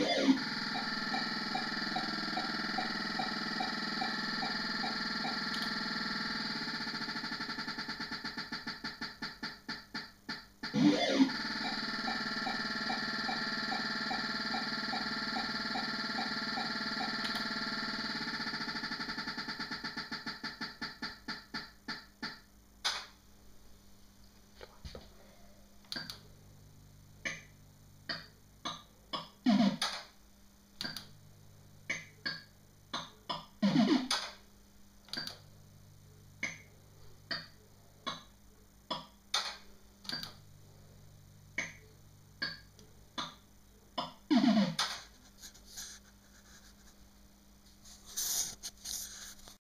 Yeah.